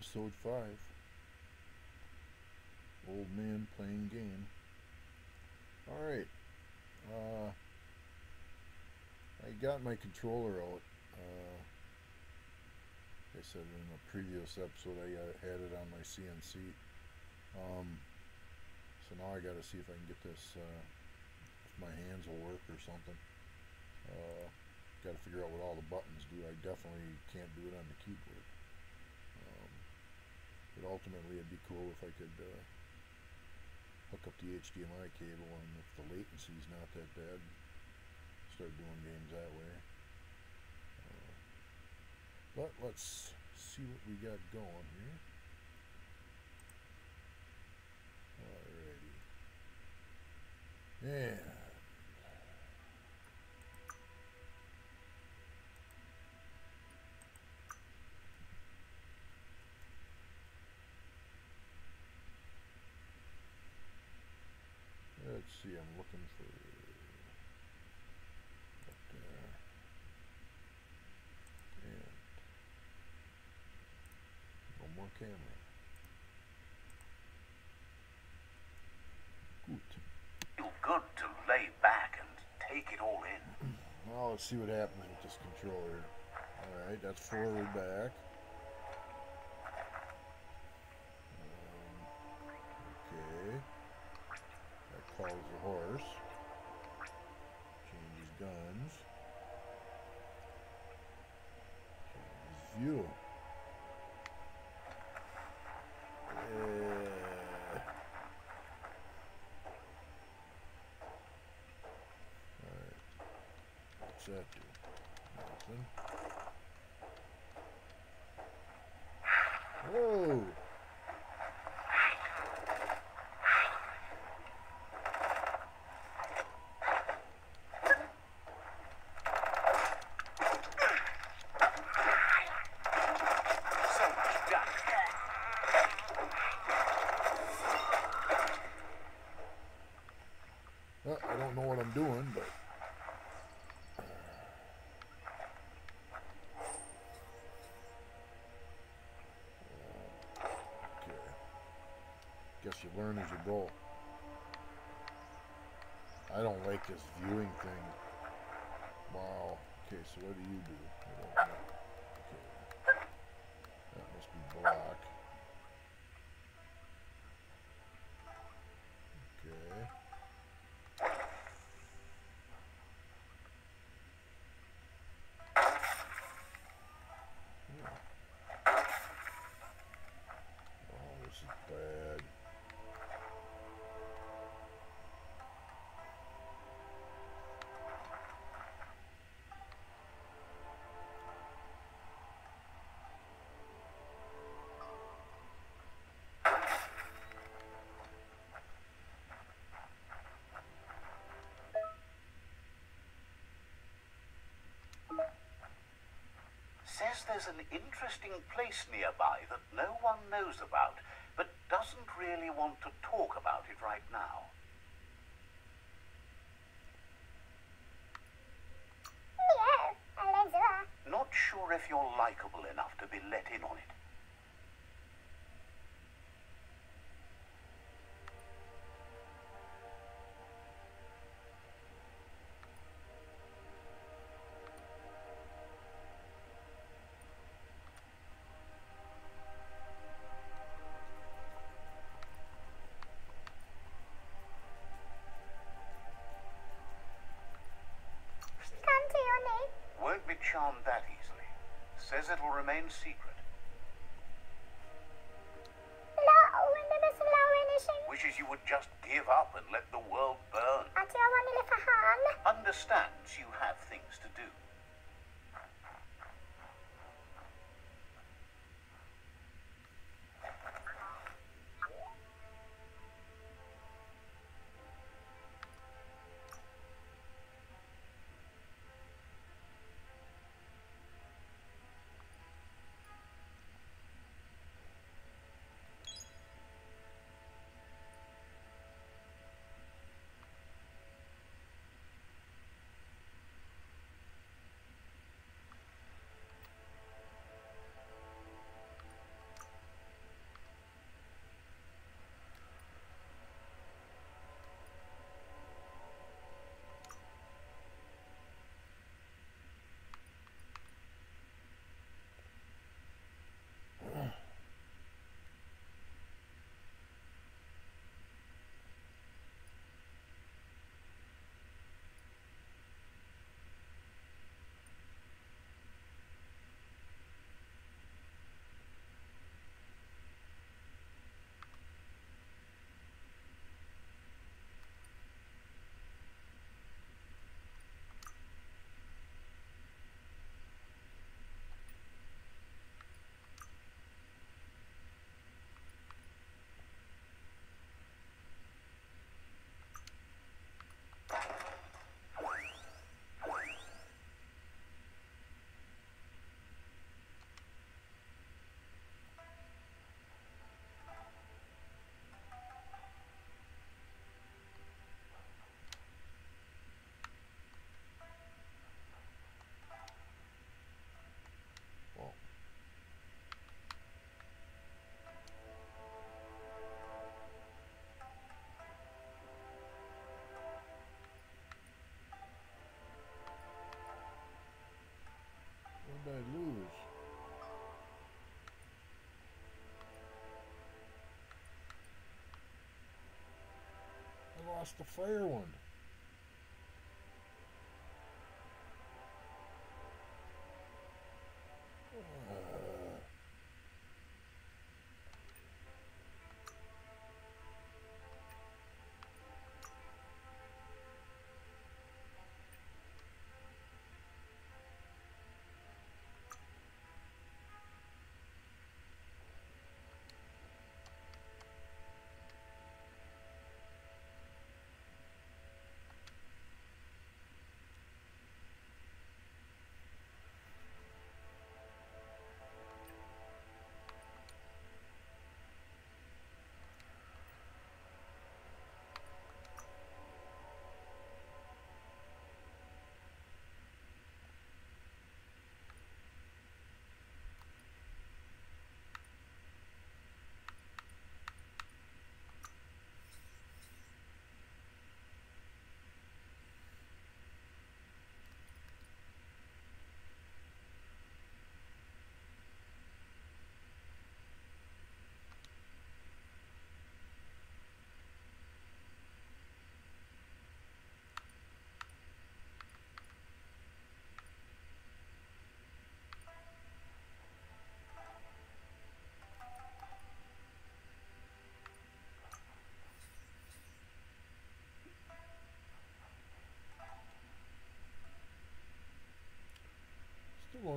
episode 5. Old man playing game. Alright. Uh, I got my controller out. Uh, I said in a previous episode I had it on my CNC. Um, so now I got to see if I can get this, uh, if my hands will work or something. Uh, got to figure out what all the buttons do. I definitely can't do it on the keyboard. But ultimately, it'd be cool if I could uh, hook up the HDMI cable, and if the latency's not that bad, start doing games that way. Uh, but let's see what we got going here. Alrighty. Yeah. Let's see, I'm looking for up there. And one more camera. Good. Feel good to lay back and take it all in. Now let's see what happens with this controller. Alright, that's forward back. Calls the horse. Changes guns. Changes view. Uh, Alright. What's that do? Nothing. Whoa! So much done. Well, I don't know what I'm doing, but. Okay. Guess learn as you go. I don't like this viewing thing. Wow. Okay, so what do you do? There's an interesting place nearby that no one knows about, but doesn't really want to talk about it right now. Not sure if you're likable enough to be let in on it. It'll remain secret. Miss Laurenation. Wishes you would just give up and let the world fire one.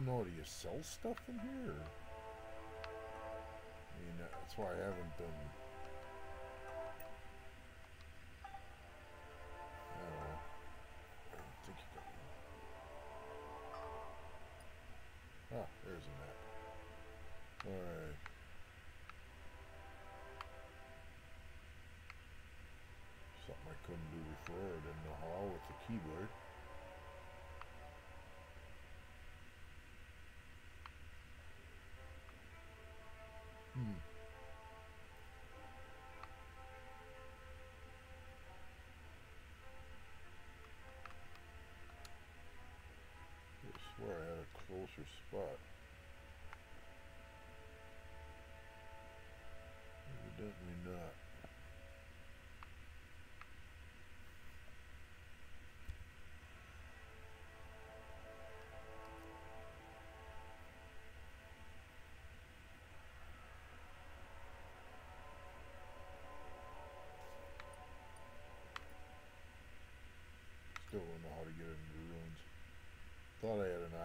Don't know. Do you sell stuff in here? I mean, that's why I haven't been.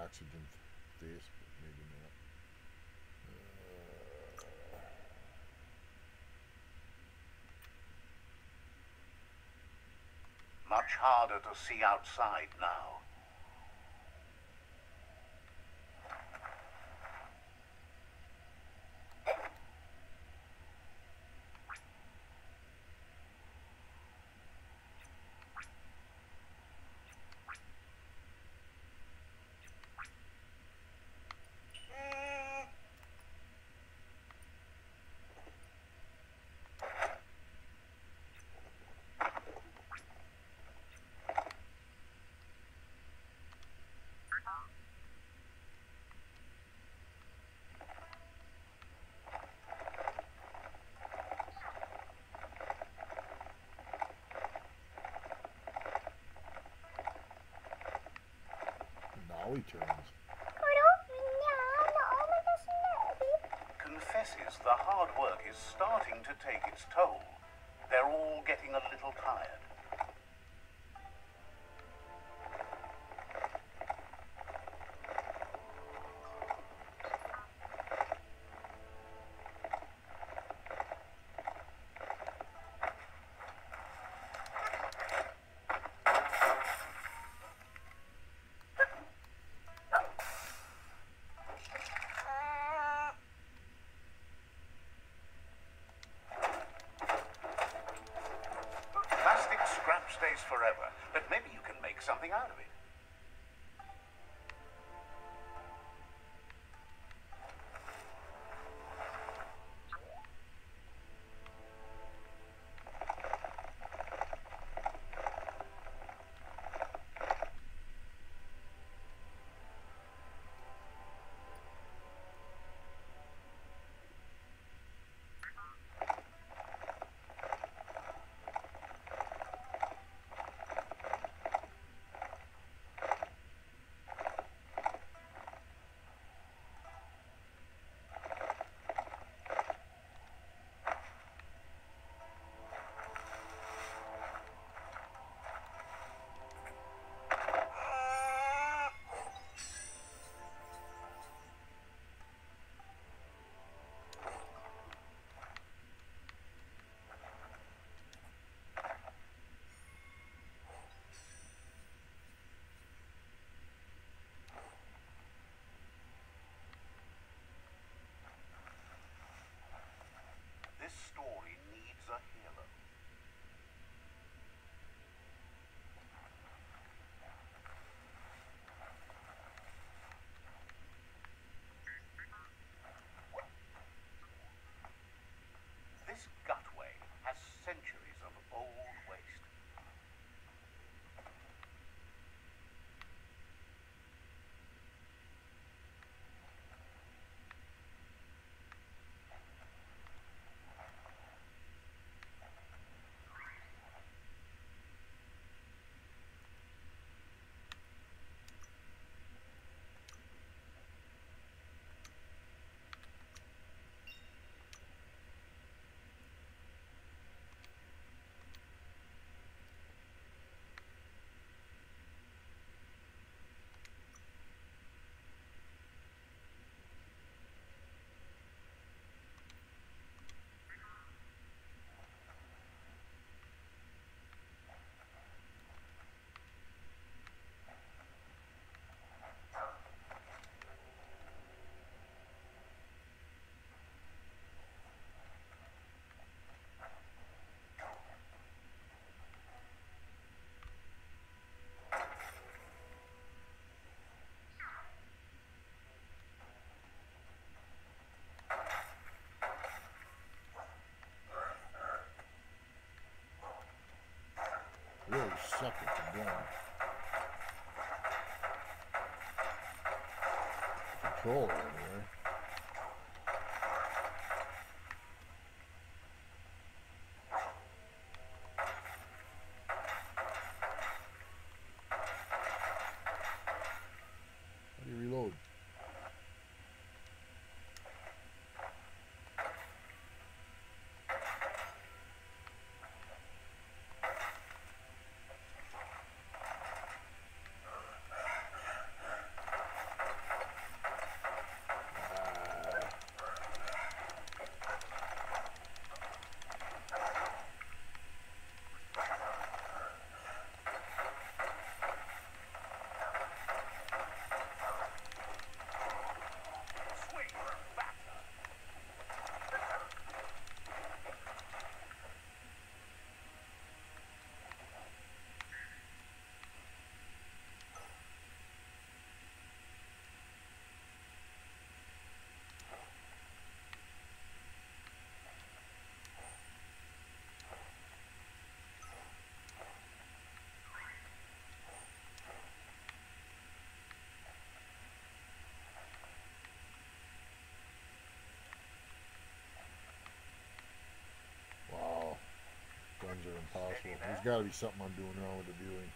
Oxygen face, but maybe not. Much harder to see outside now. Turns. Confesses the hard work is starting to take its toll. They're all getting a little tired. Cool. There's got to be something I'm doing wrong with the viewing.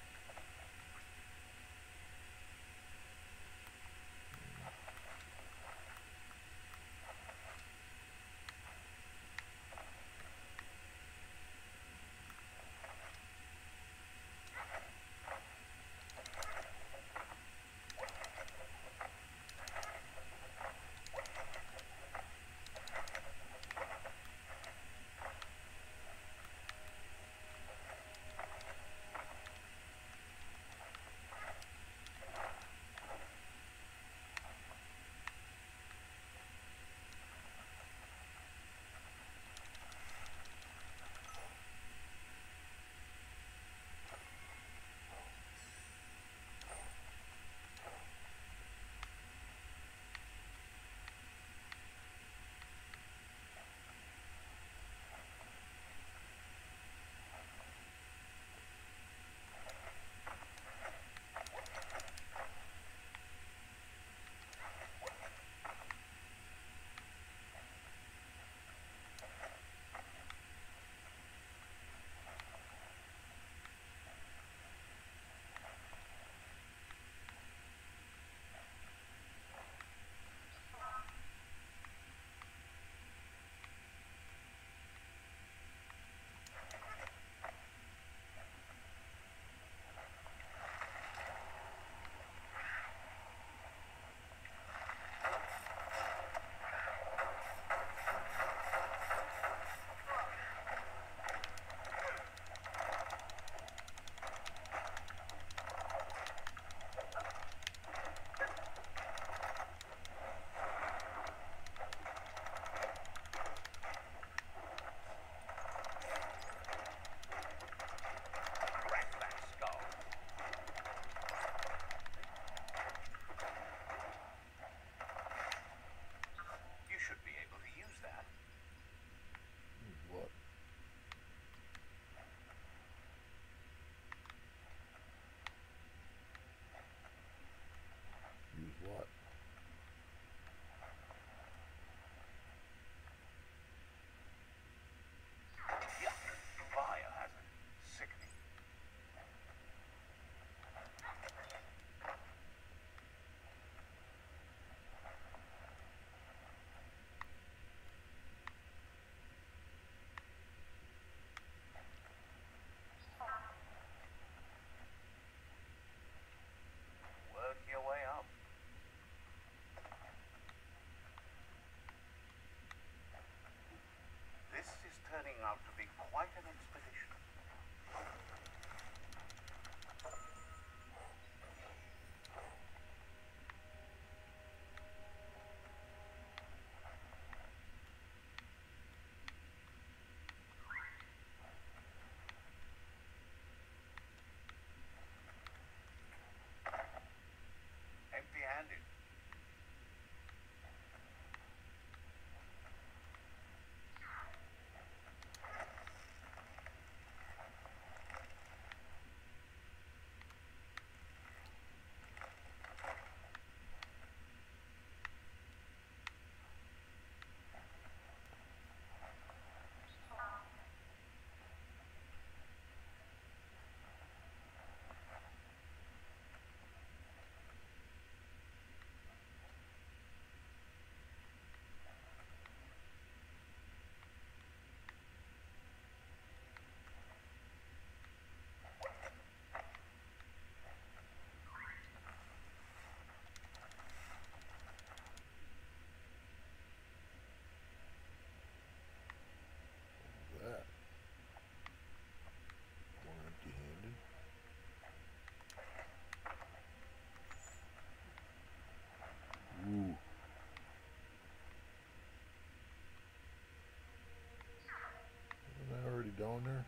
there?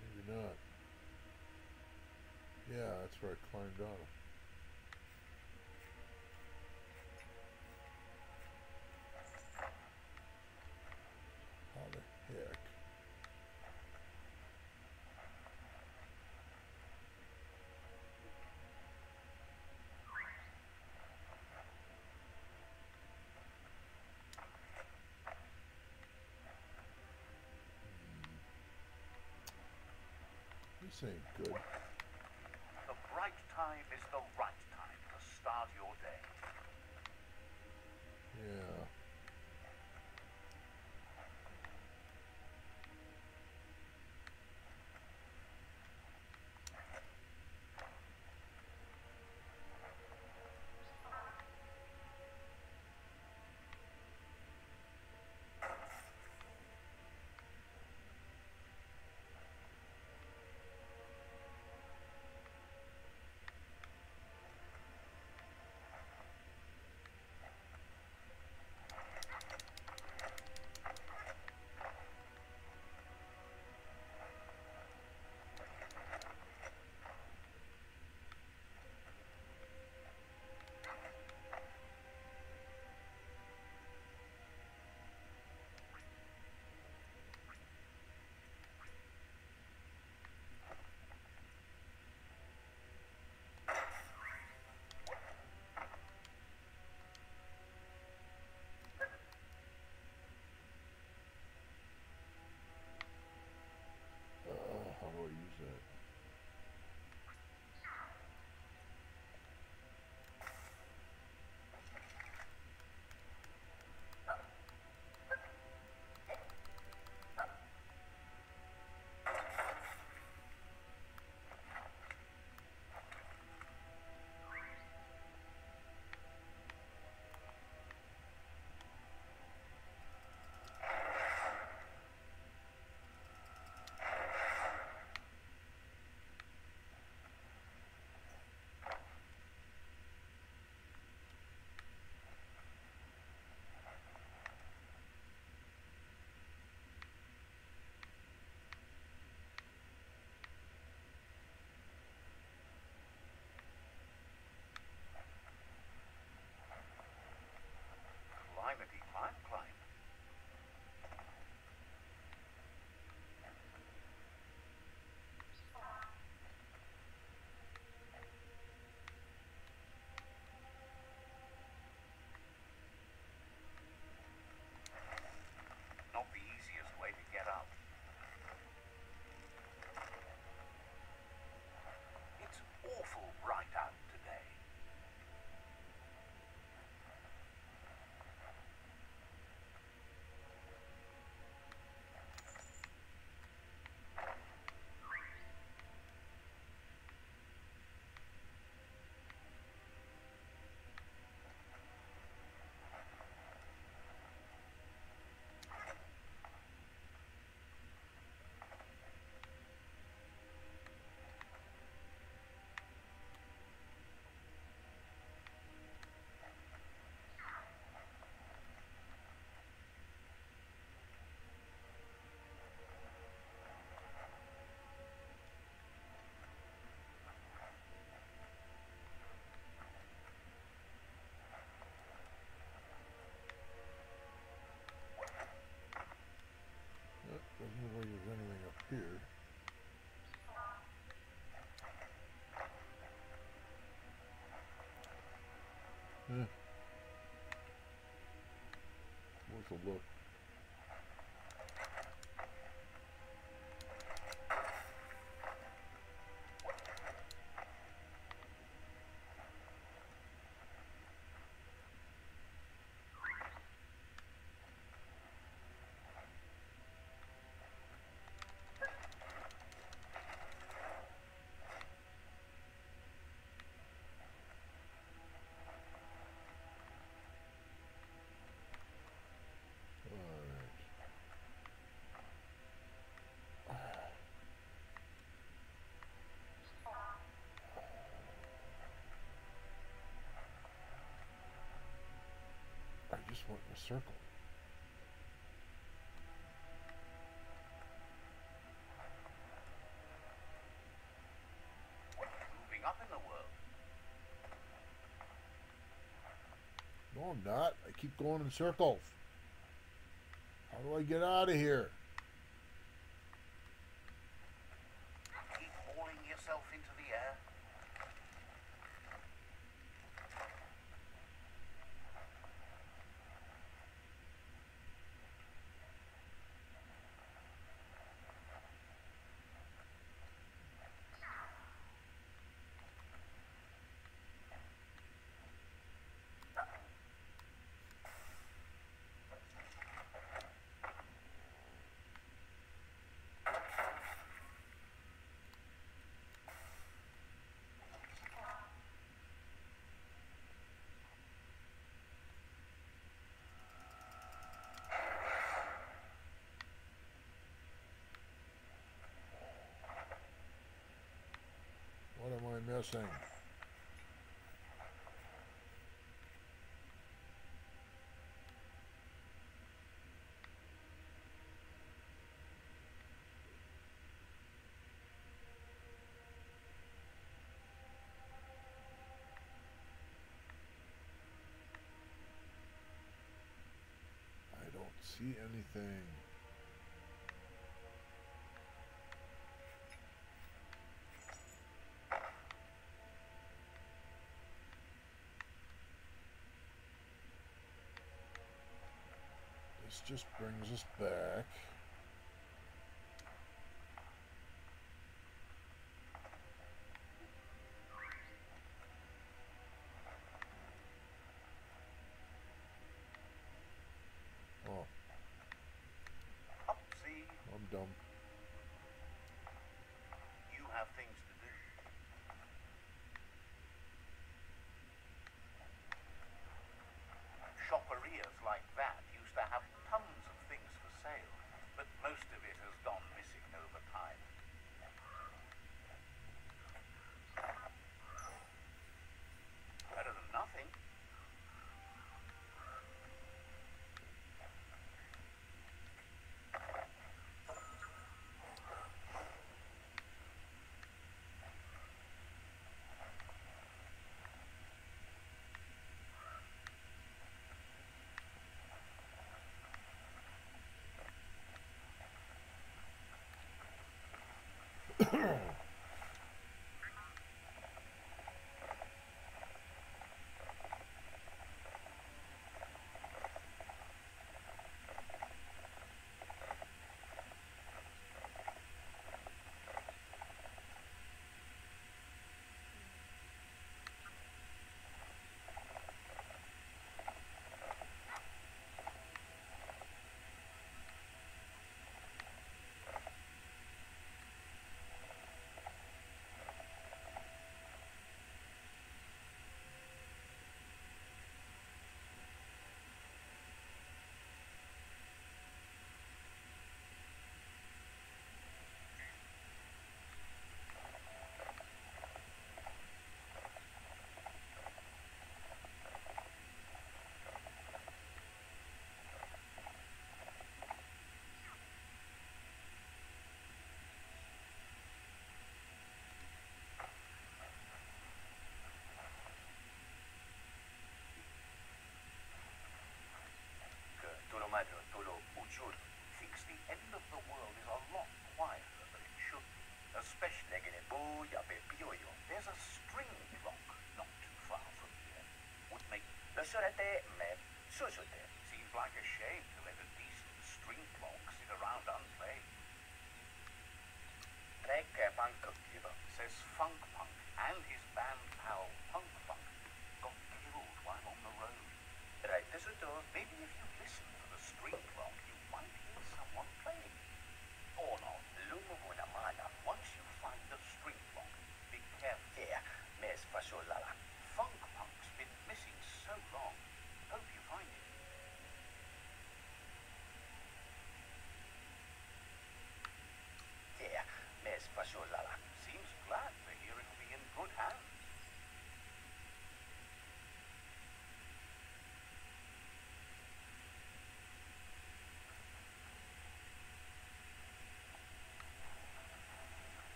Maybe not. Yeah, that's where I climbed out of. This ain't good. The bright time is the right time to start your day. Yeah. Worth a circle. Moving up in the world. No, I'm not. I keep going in circles. How do I get out of here? I don't see anything. This just brings us back.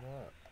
more.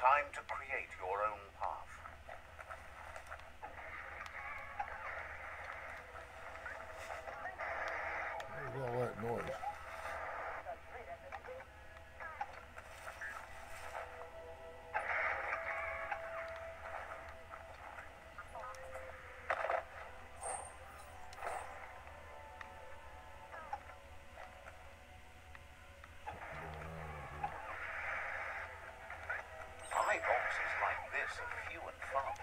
time to create your so few and far.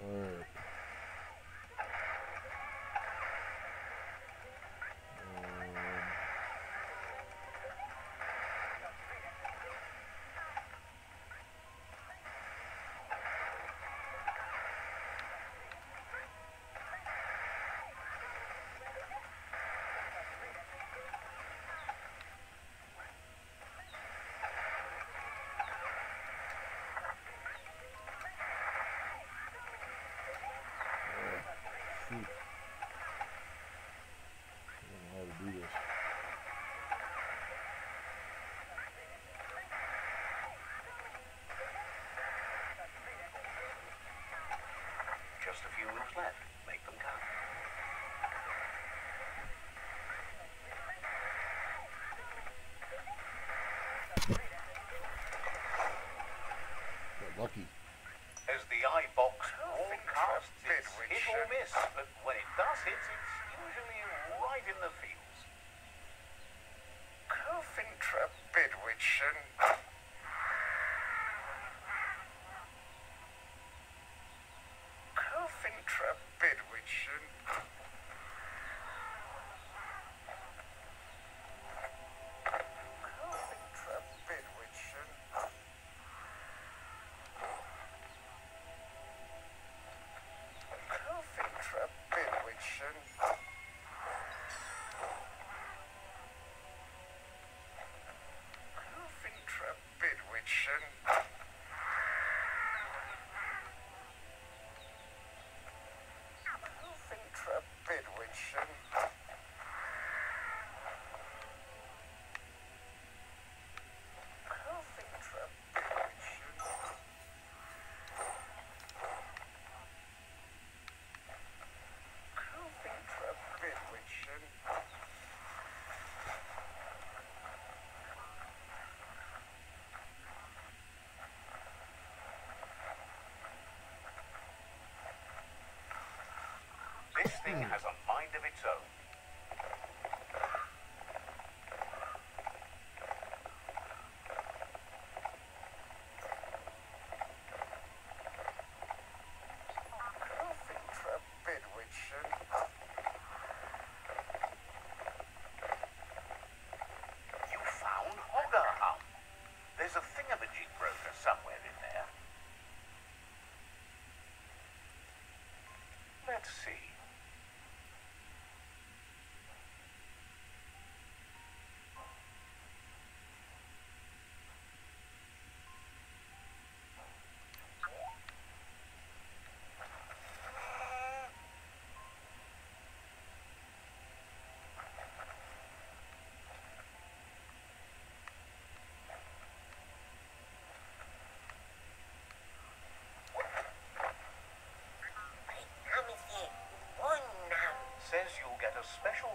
Mm. just a few minutes left. Everything has a mind of its own. You found There's a somewhere in there. Let's see. special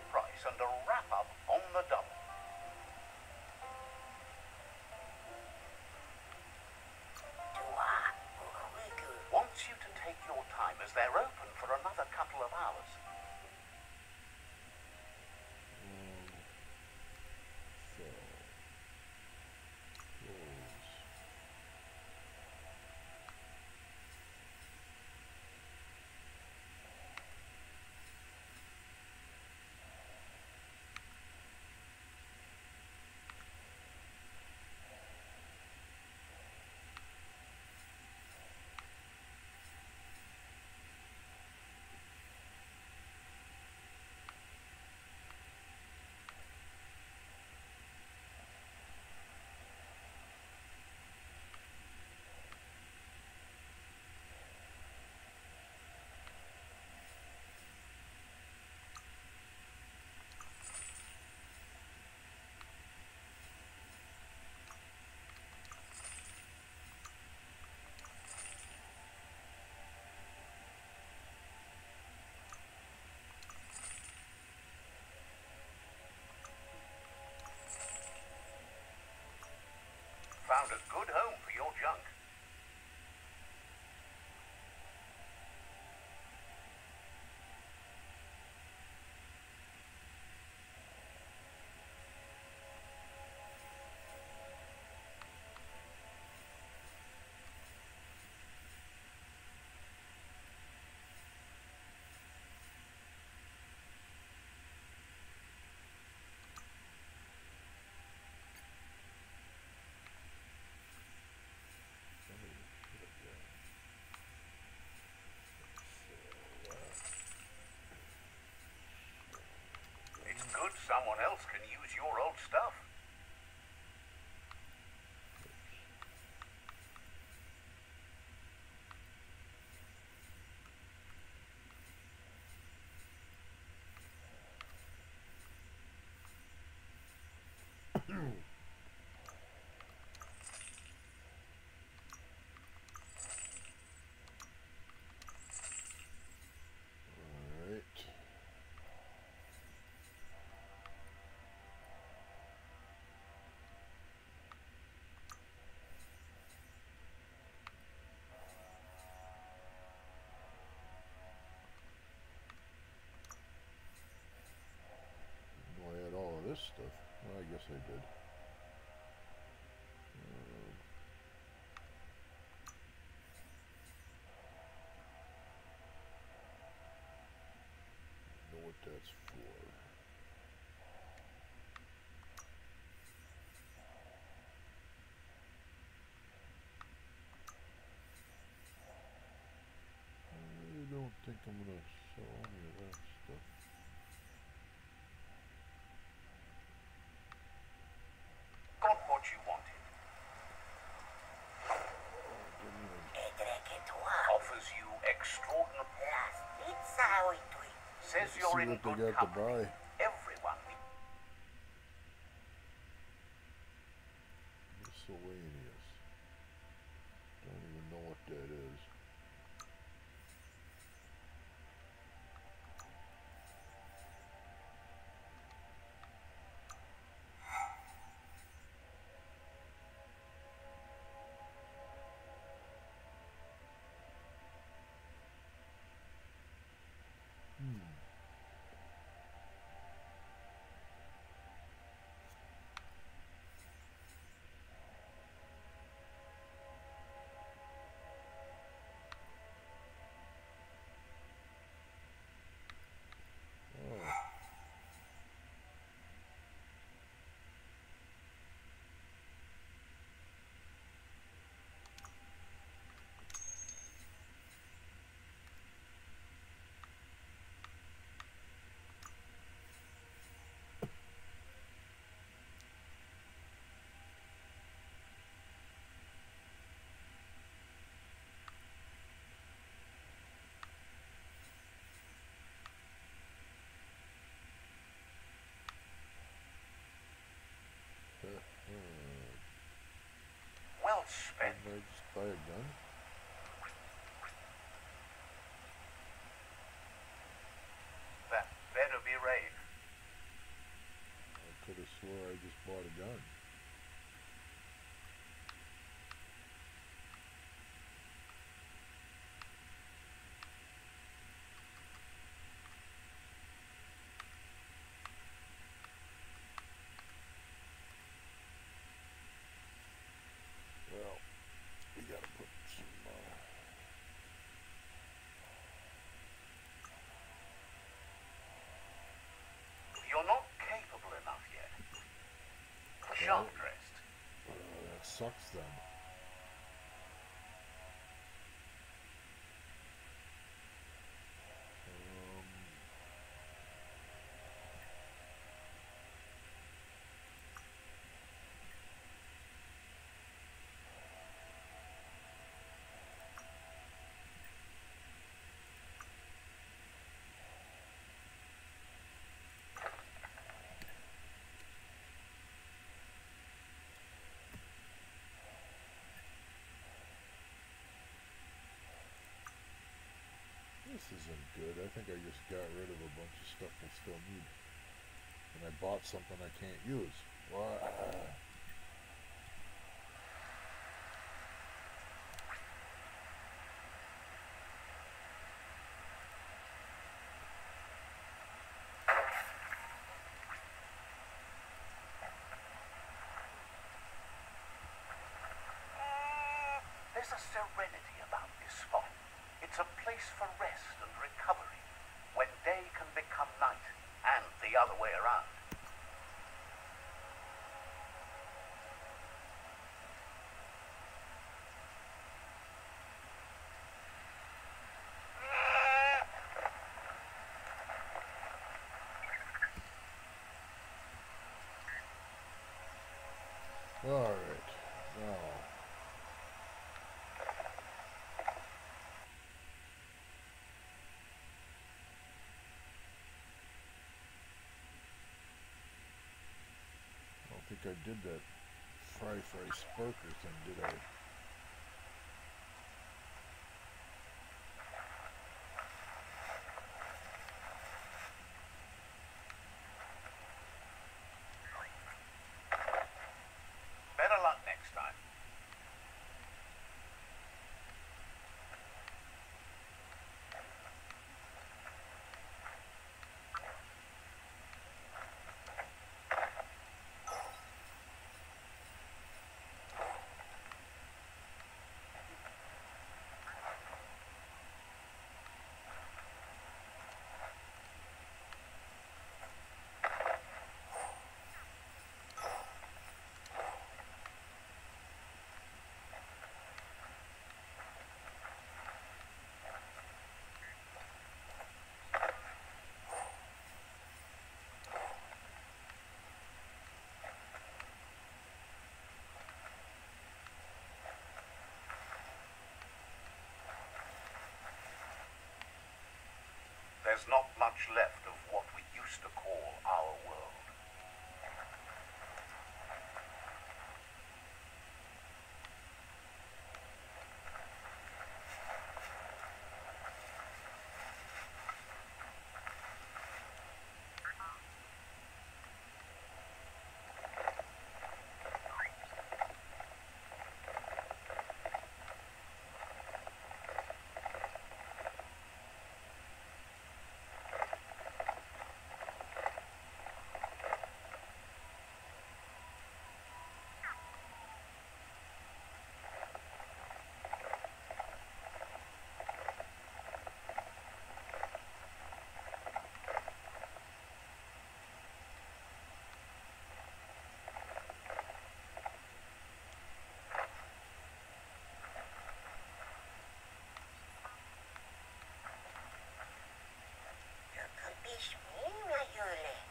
so good. Um, that's for. I don't think I'm gonna sell any of that. what they got to buy. Just buy a gun? That better be Rafe. I could have swore I just bought a gun. Well, we gotta put some, uh, You're not capable enough yet. Sharp dressed. uh, that sucks then. Um, This isn't good. I think I just got rid of a bunch of stuff I still need. And I bought something I can't use. Why? Uh, there's a serenity about this spot. It's a place for rest and recovery, when day can become night, and the other way around. Alright. Now. I did that fry fry sparker thing, did I? There's not much left of what we used to call our world.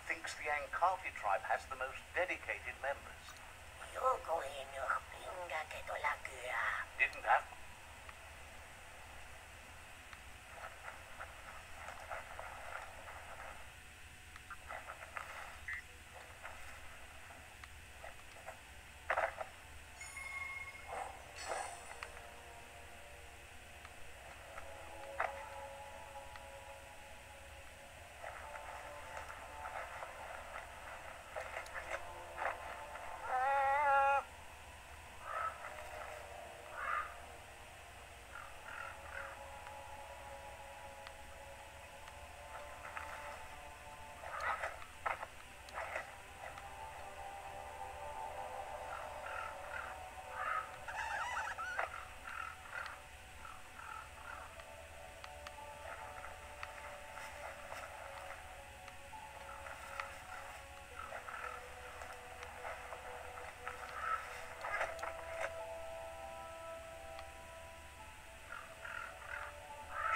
Thinks the Has the most dedicated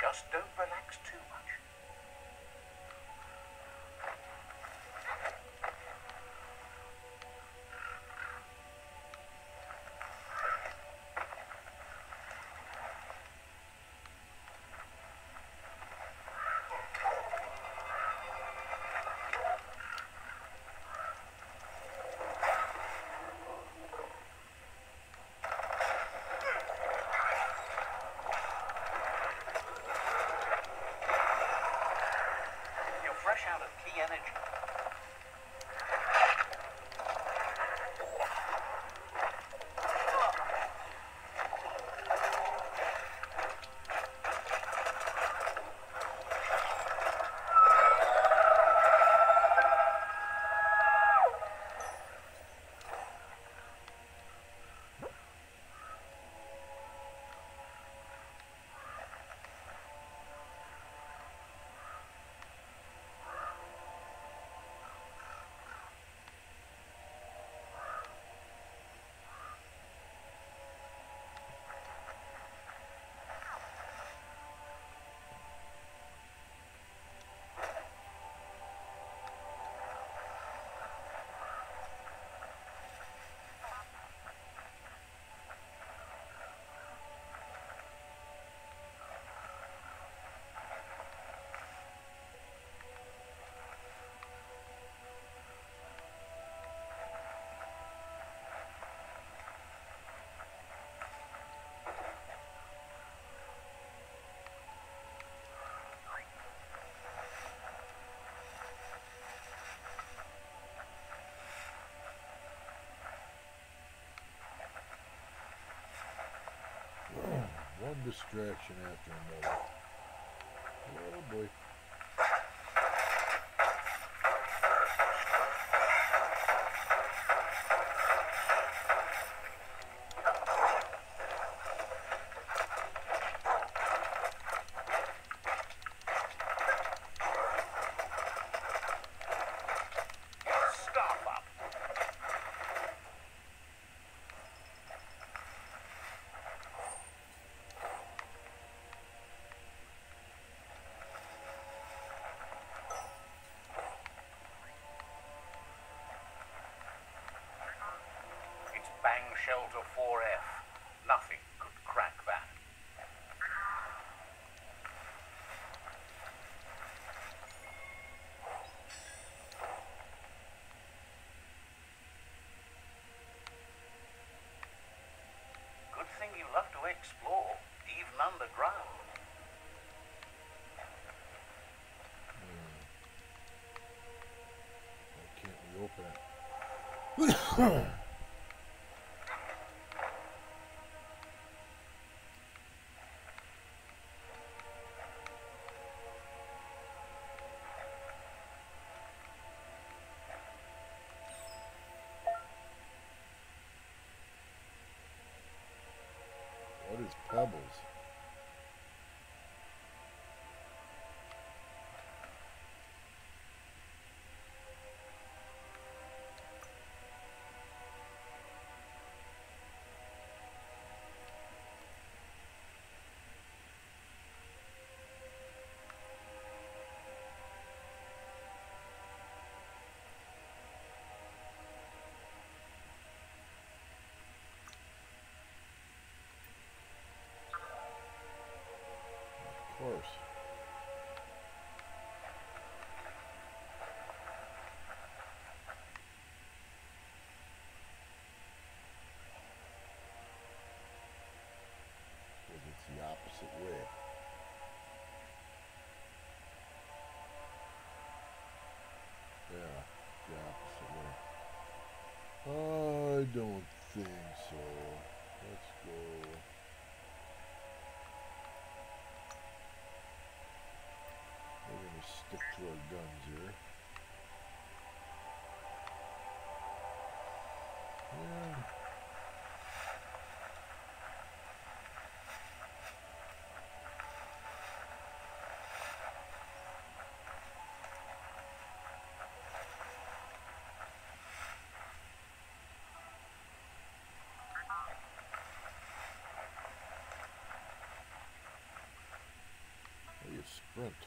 Just don't relax too much. You're fresh out of key energy. Distraction after another. Oh boy. Shelter 4F. Nothing could crack that. Good thing you love to explore, even underground. Hmm. Why can't we open it? pebbles? Don't think so. Let's go. We're gonna stick to our guns here. lived.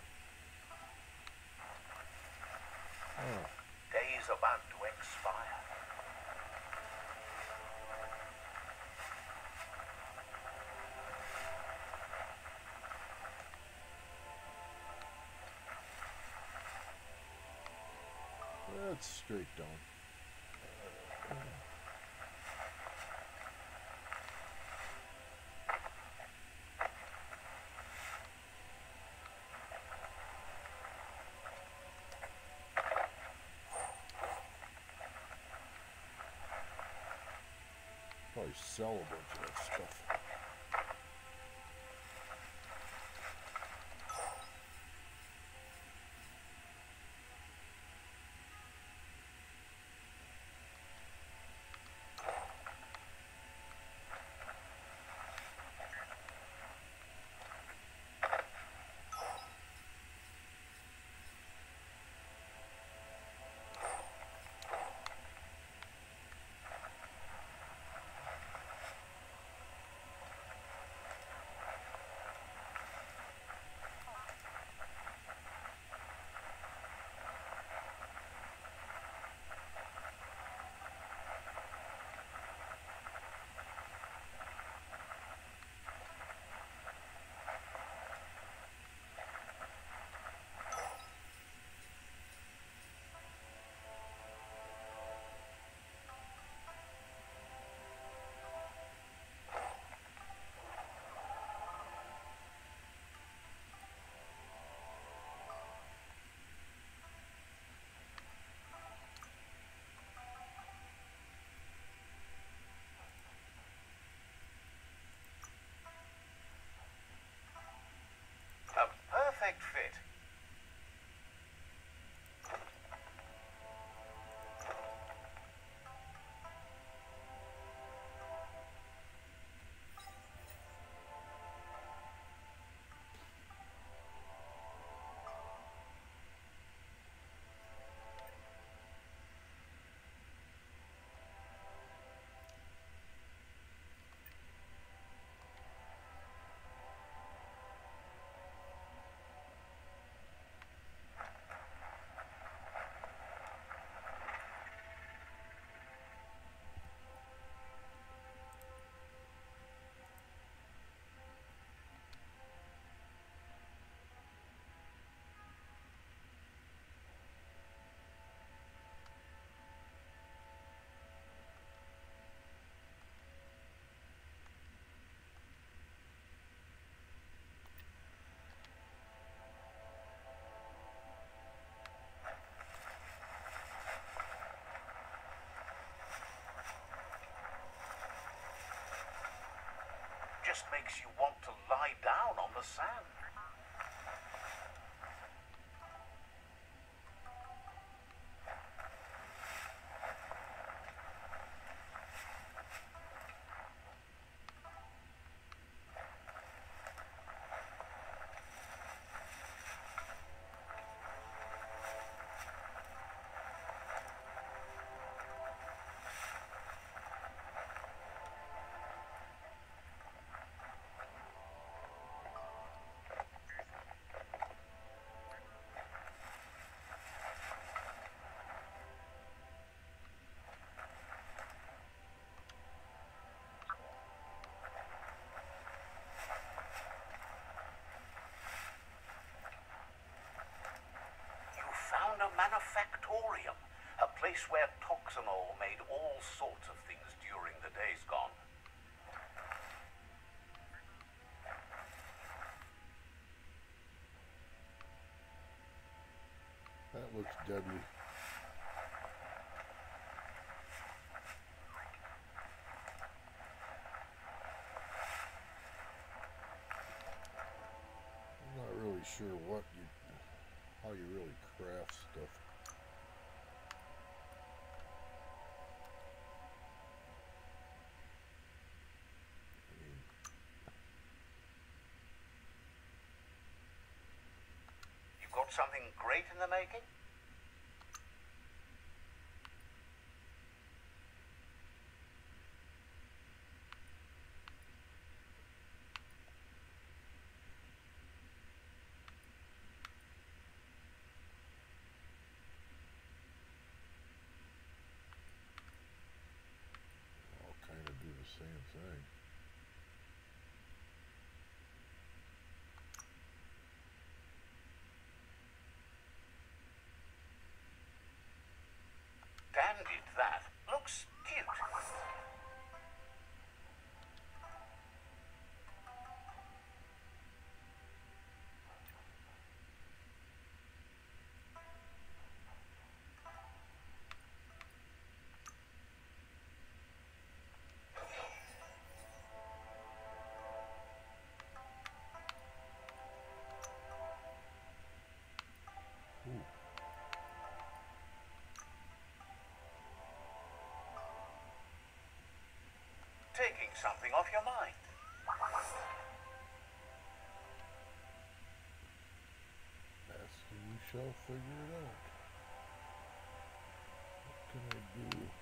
Oh. Days about to expire. That's straight down. Sell a bunch of that stuff. Makes you want to lie down on the sand. Place where Toxanol made all sorts of things during the days gone. That looks deadly. Something great in the making? your mind. That's we shall figure it out. What can I do?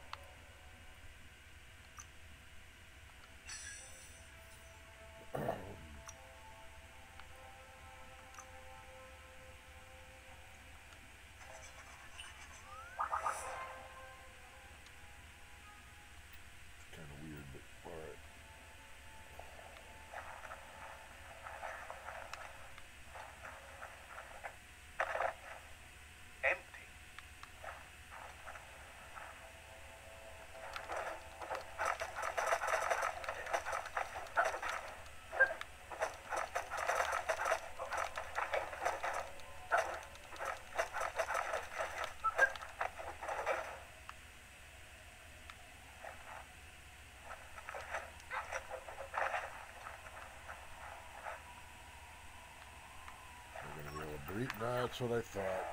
That's what I thought.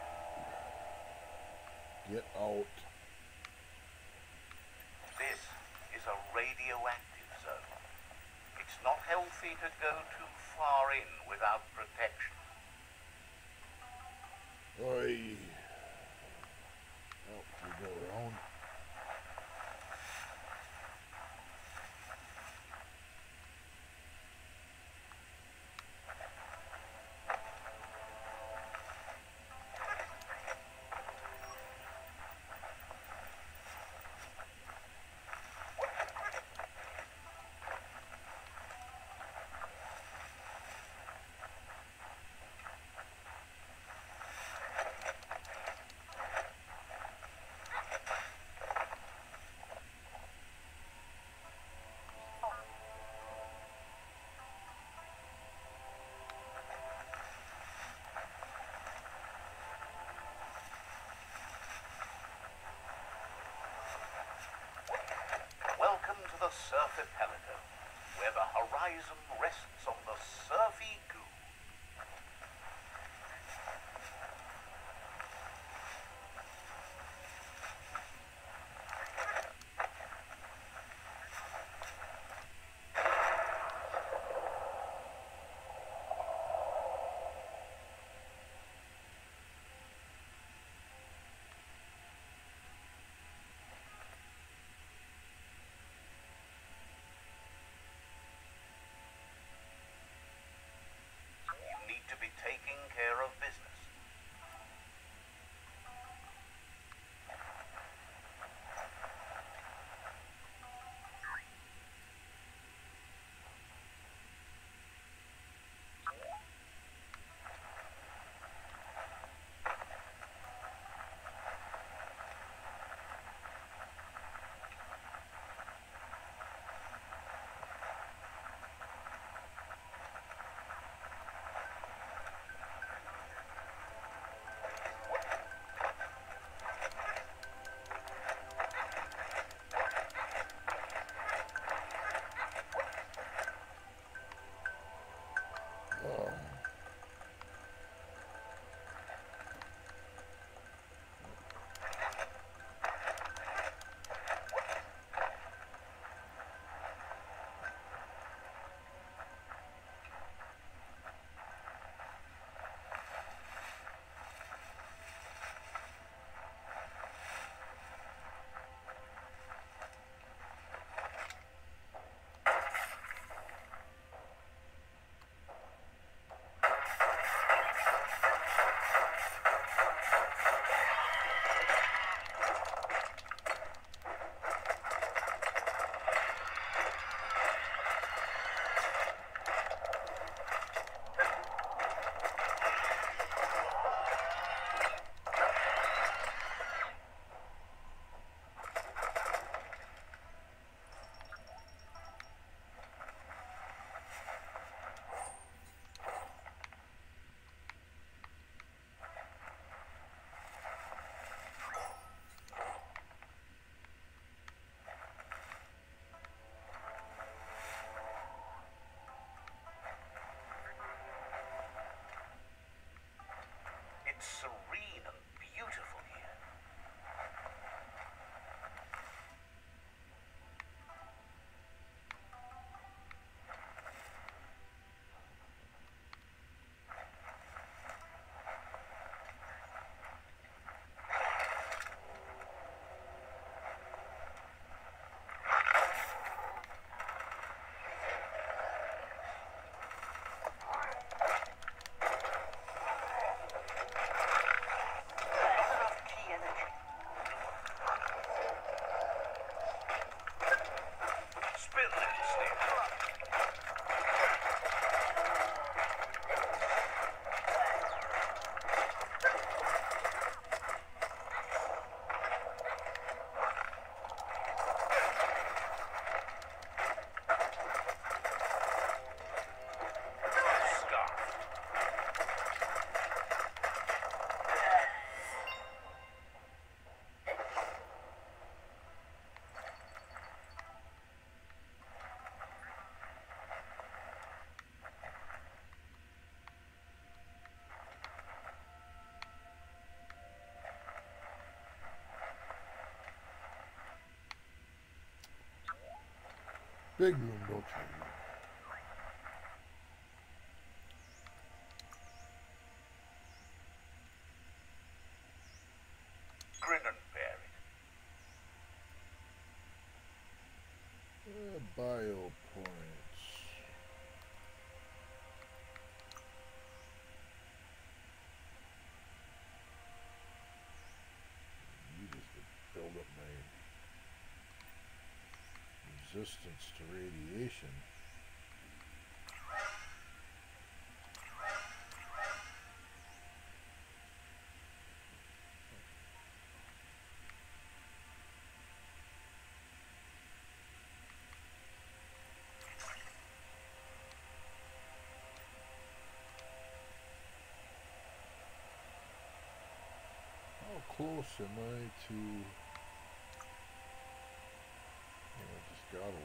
Get out. This is a radioactive zone. It's not healthy to go too far in without protection. Oi. Still and Big room, don't you? Grin and bear it. Uh, bio points. Use this to build up my resistance to radiation. How close am I to? Oh, I just got 11.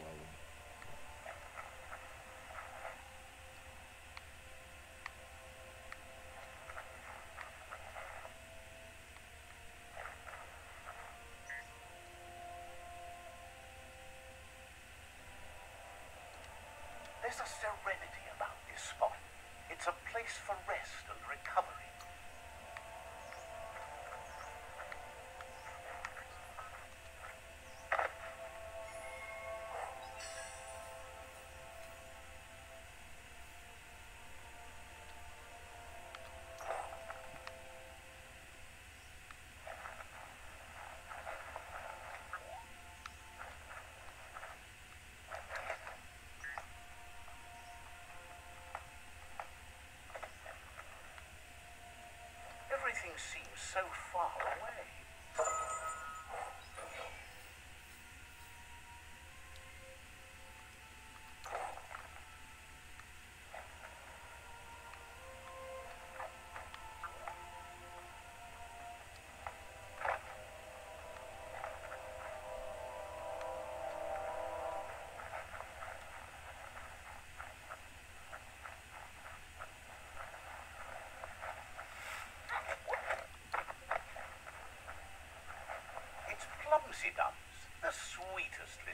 There's a serenity about this spot. It's a place for rest and recovery. Seems so far away.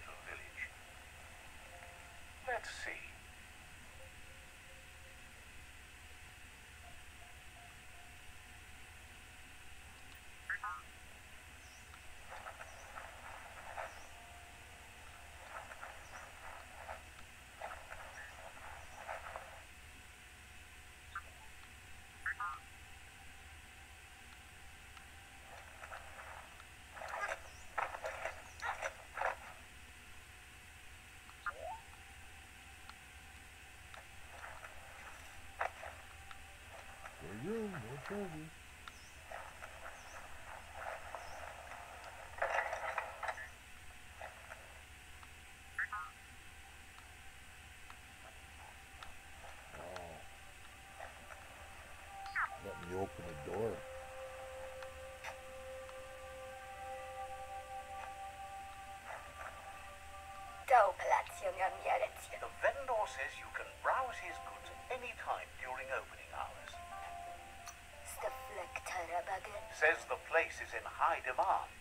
de, de room, no trouble. Wow. Let me open the door. The vendor says you can browse his Says the place is in high demand.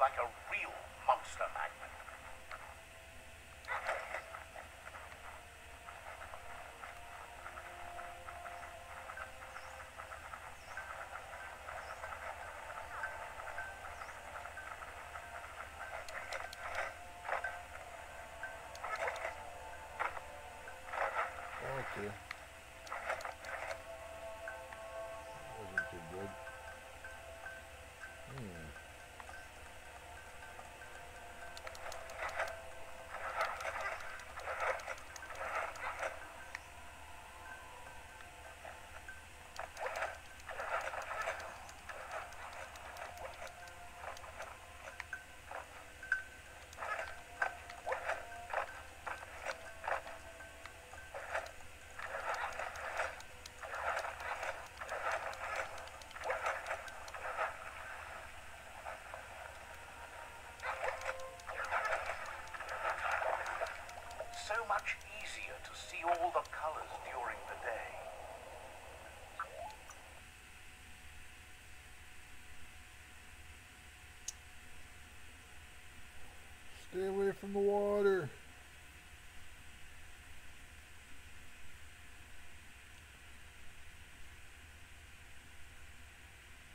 Like a real So much easier to see all the colors during the day. Stay away from the water.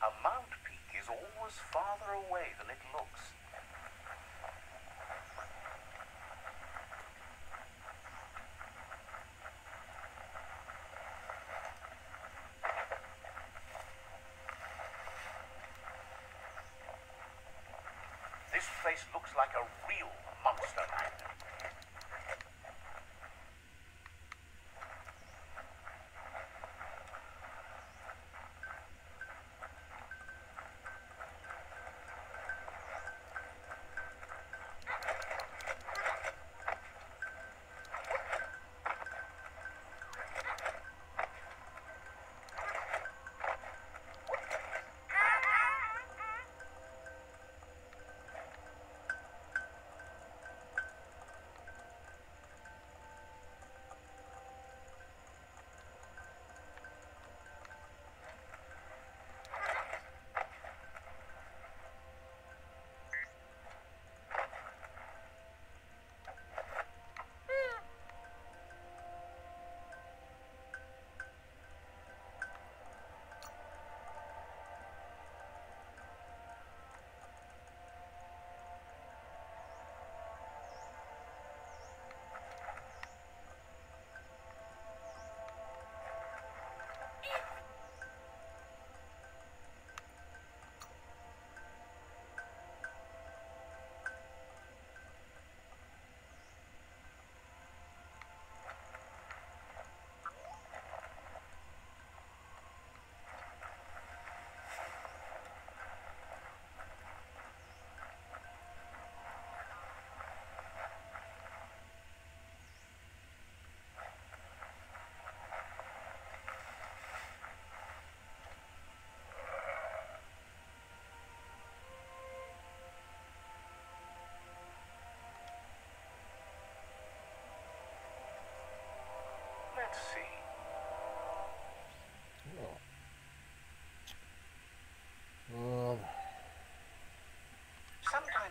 A mount peak is always farther away than it looks. This place looks like a real monster.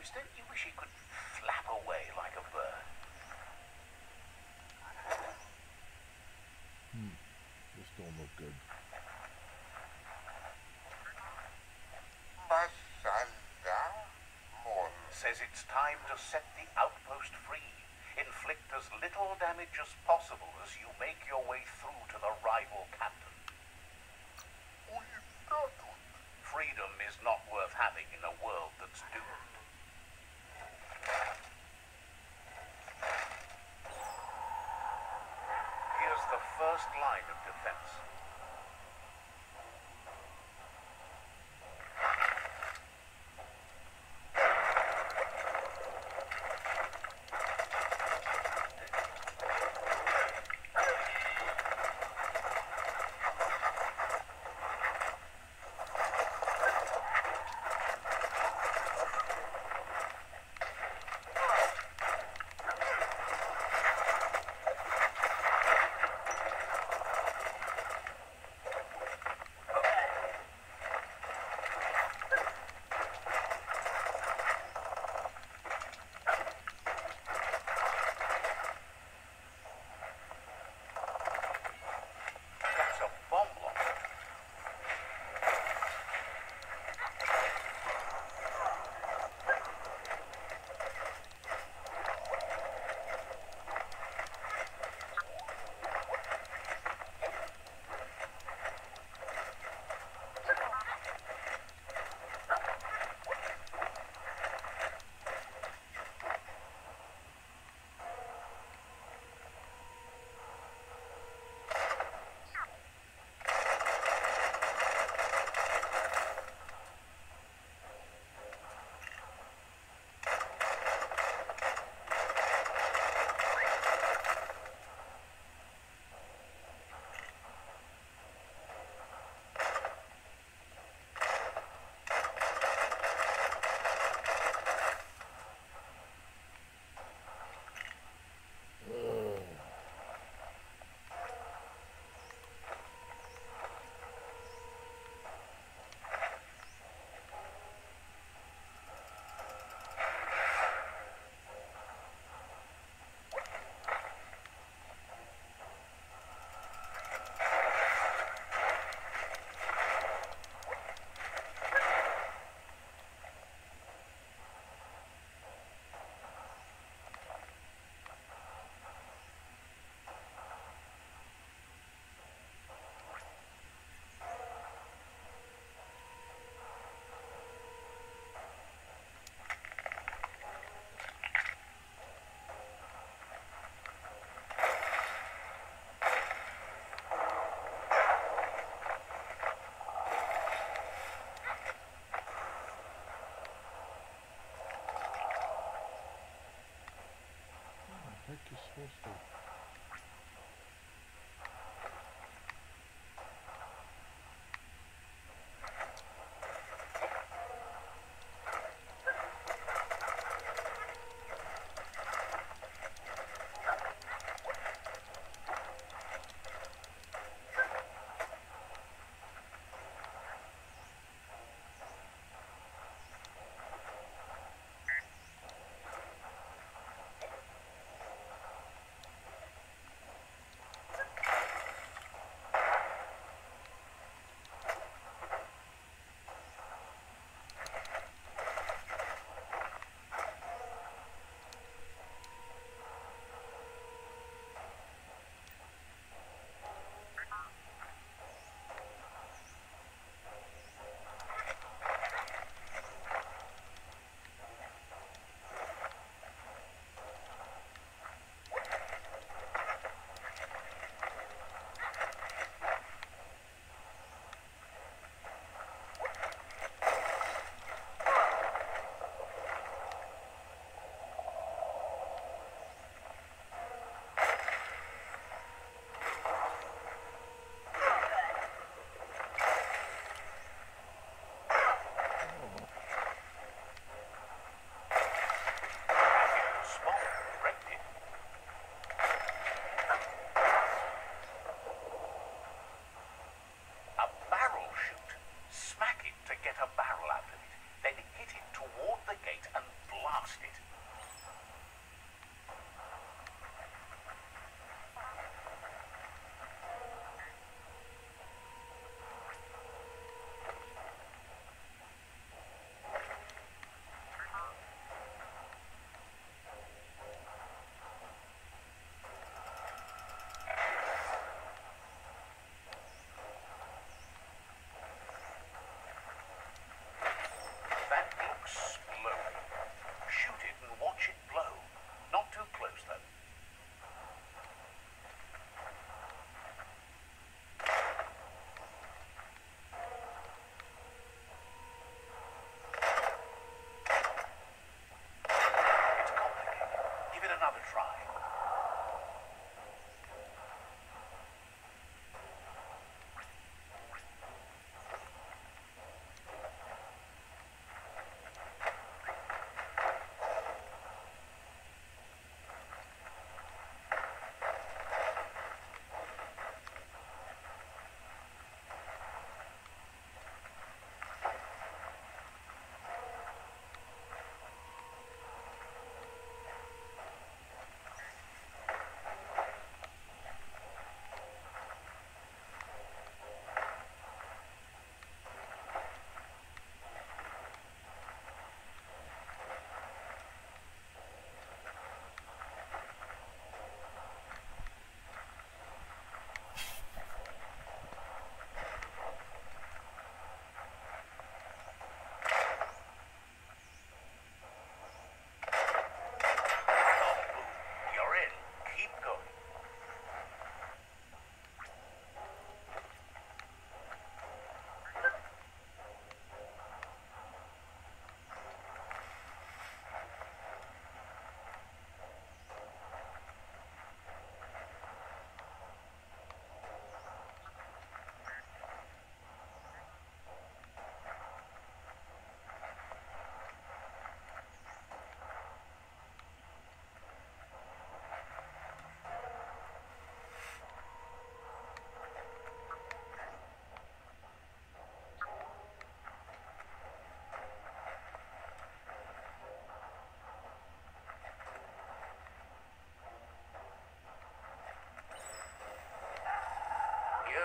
Sometimes don't you wish you could flap away like a bird? Hmm. this don't look good. Mashallah. Mon. Says it's time to set the outpost free. Inflict as little damage as possible as you make your way through to the rival captain. Uitadut. Freedom is not worth having in a world that's doomed. Here's the first line of defense. You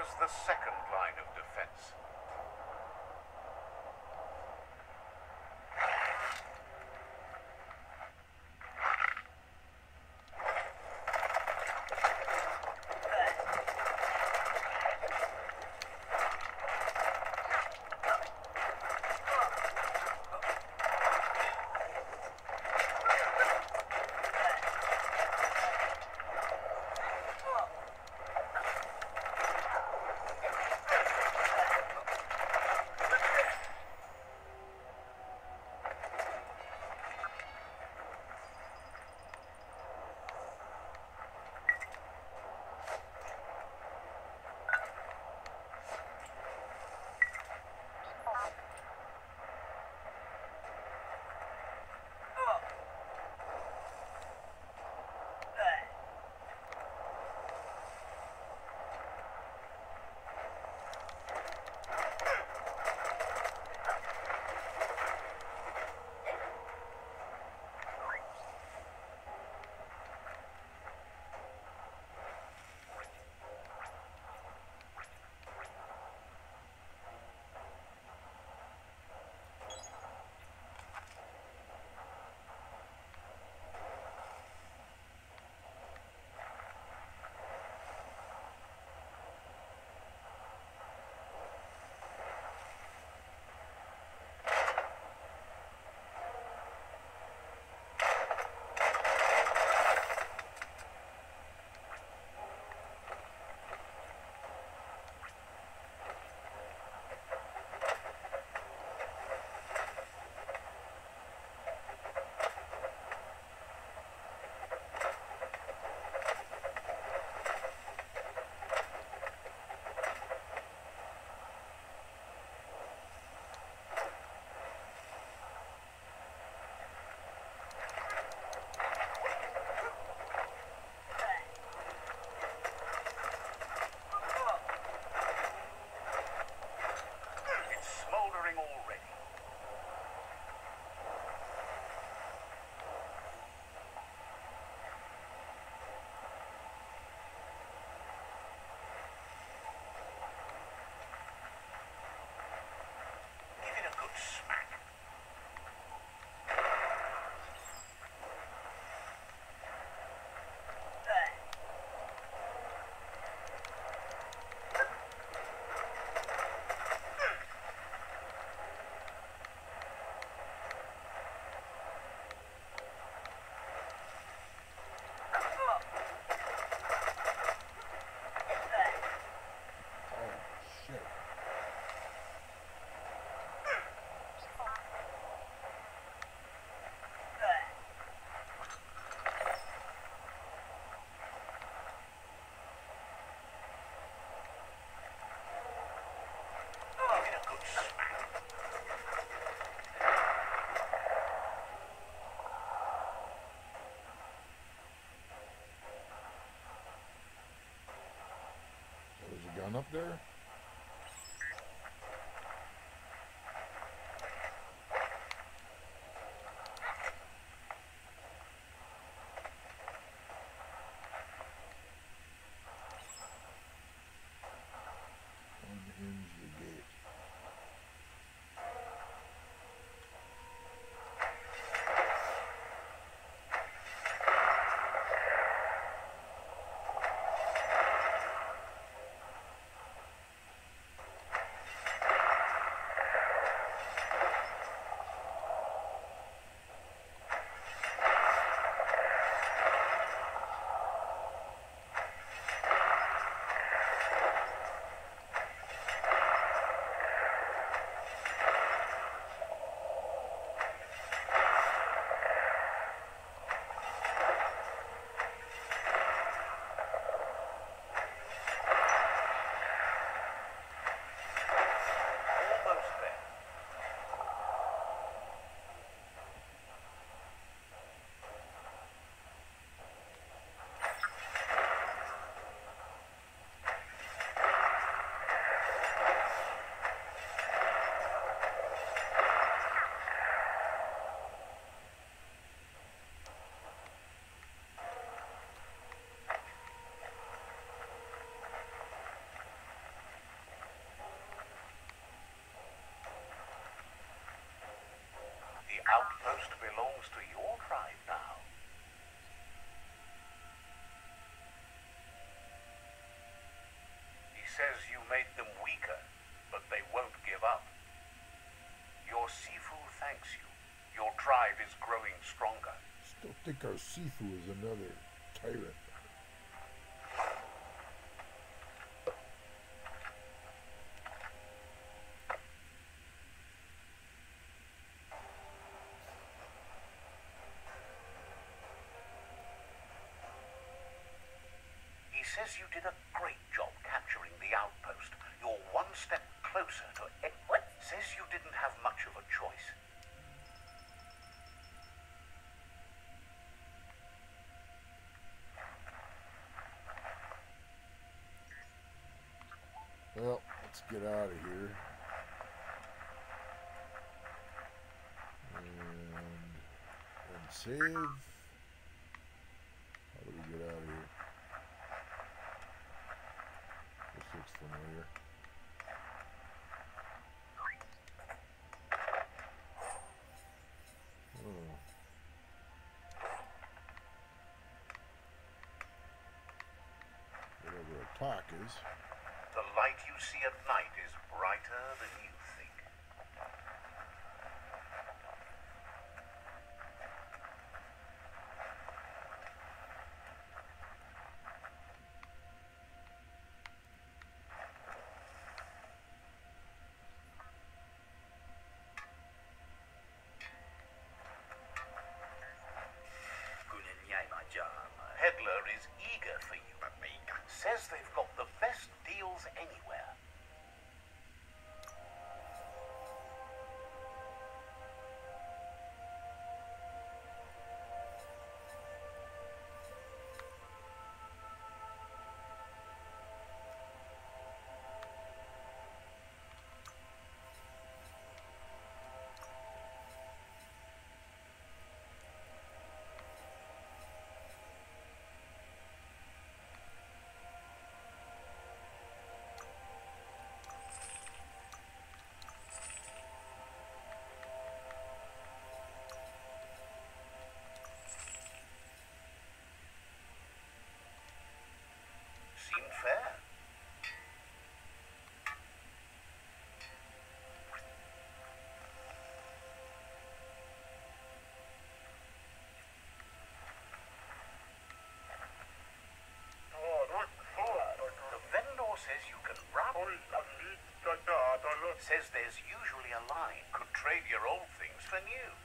Here's the second line of defense. there. think our Sifu is another tyrant. save. How do we get out of here? This looks familiar. Oh. Whatever a talk is. The light you see at night says there's usually a line. Could trade your old things for new.